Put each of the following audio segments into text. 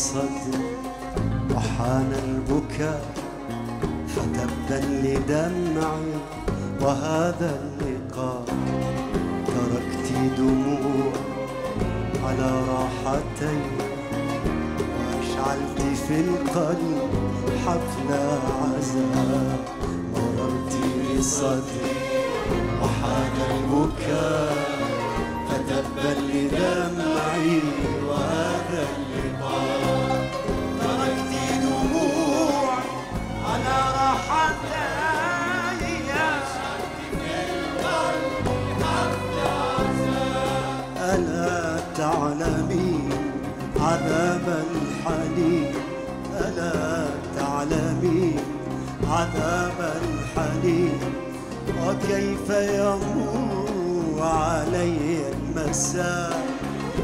صدري وحان البكاء فتبا لدمعي وهذا اللقاء تركت دموع على راحتي واشعلت في القلب حفل عزاء مررت بصدري عذاب الحنين ألا تعلمين عذاب الحنين وكيف يمر علي المساء؟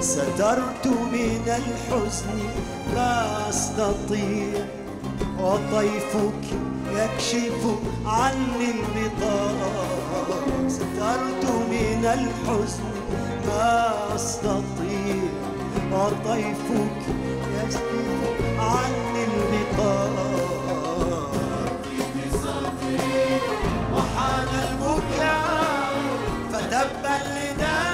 سترت من الحزن لا أستطيع وطيفك يكشف عني الغطاء سترت من الحزن ما أستطيع. وطيفك يكشف عني الغطاء وحان البكاء فتبا لدمعي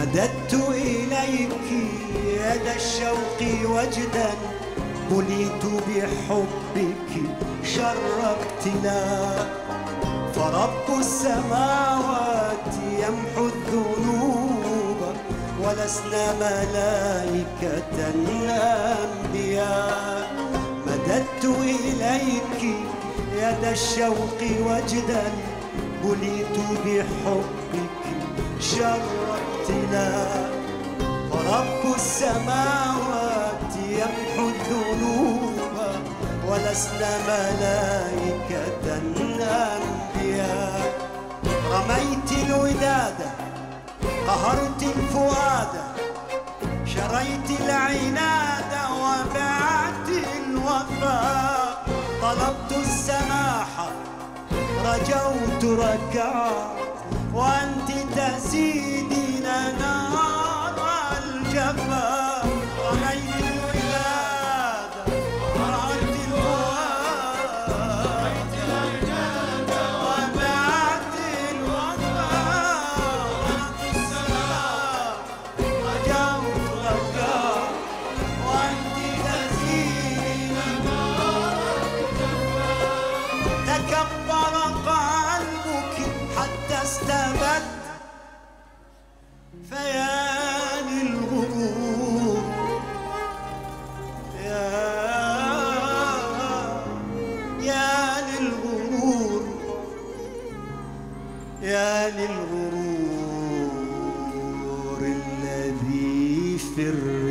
مددت إليك يد الشوق وجدا بليت بحبك شر ابتلاء فرب السماوات يمحو الذنوب ولسنا ملائكة أنبياء. مددت إليك يد الشوق وجدا بليت بحبك شر ابتلاء ورب السماوات يمحو الذنوب ولسنا ملائكة أنبياء رميت الوداد قهرت الفؤاد شريت العناد وبعت الوفاء طلبت السماح رجوت ركعات وأنت تزيدين نار الجفا فِرْ